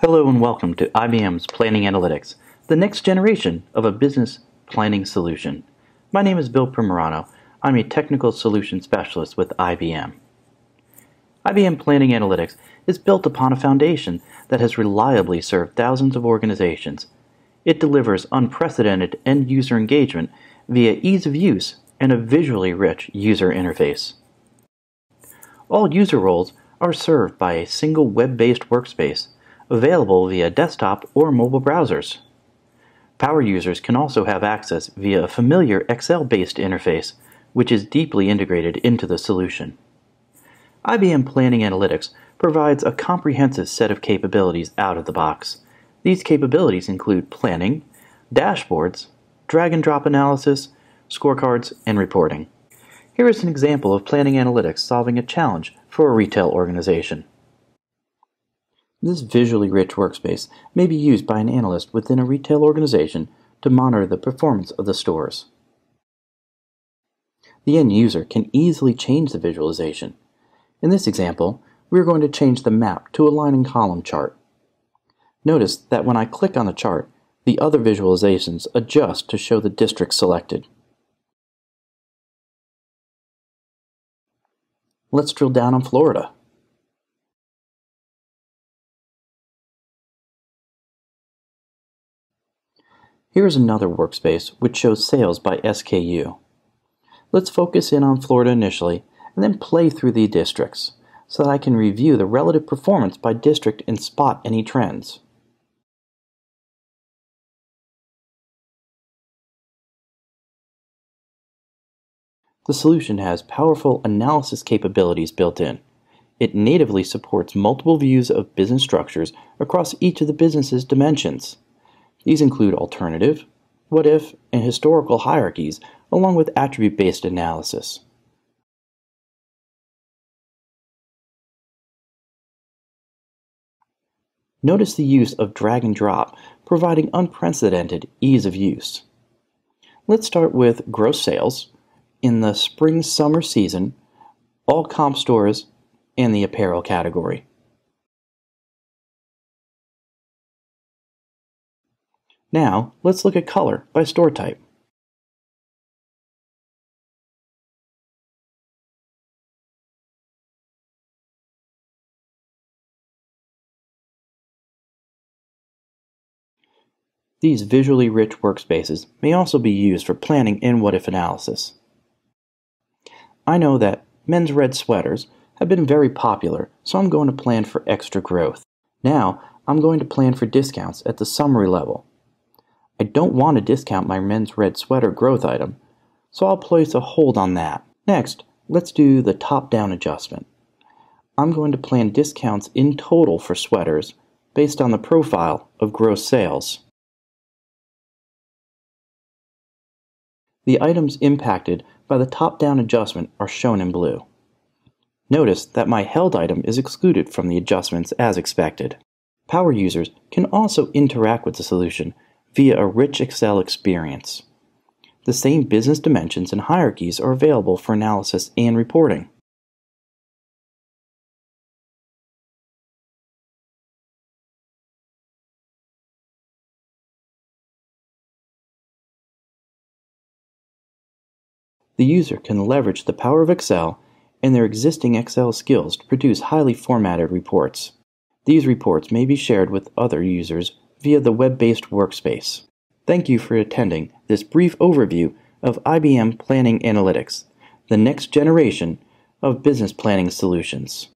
Hello and welcome to IBM's Planning Analytics, the next generation of a business planning solution. My name is Bill Primerano. I'm a technical solution specialist with IBM. IBM Planning Analytics is built upon a foundation that has reliably served thousands of organizations. It delivers unprecedented end user engagement via ease of use and a visually rich user interface. All user roles are served by a single web-based workspace available via desktop or mobile browsers. Power users can also have access via a familiar Excel-based interface, which is deeply integrated into the solution. IBM Planning Analytics provides a comprehensive set of capabilities out of the box. These capabilities include planning, dashboards, drag and drop analysis, scorecards, and reporting. Here is an example of Planning Analytics solving a challenge for a retail organization. This visually rich workspace may be used by an analyst within a retail organization to monitor the performance of the stores. The end user can easily change the visualization. In this example, we are going to change the map to a line and column chart. Notice that when I click on the chart, the other visualizations adjust to show the district selected. Let's drill down on Florida. Here is another workspace which shows sales by SKU. Let's focus in on Florida initially and then play through the districts so that I can review the relative performance by district and spot any trends. The solution has powerful analysis capabilities built in. It natively supports multiple views of business structures across each of the business's dimensions. These include alternative, what if, and historical hierarchies, along with attribute based analysis. Notice the use of drag and drop, providing unprecedented ease of use. Let's start with gross sales in the spring summer season, all comp stores, and the apparel category. Now, let's look at color by store type. These visually rich workspaces may also be used for planning and what-if analysis. I know that men's red sweaters have been very popular, so I'm going to plan for extra growth. Now, I'm going to plan for discounts at the summary level don't want to discount my men's red sweater growth item, so I'll place a hold on that. Next, let's do the top-down adjustment. I'm going to plan discounts in total for sweaters based on the profile of gross sales. The items impacted by the top-down adjustment are shown in blue. Notice that my held item is excluded from the adjustments as expected. Power users can also interact with the solution via a rich Excel experience. The same business dimensions and hierarchies are available for analysis and reporting. The user can leverage the power of Excel and their existing Excel skills to produce highly formatted reports. These reports may be shared with other users via the web-based workspace. Thank you for attending this brief overview of IBM Planning Analytics, the next generation of business planning solutions.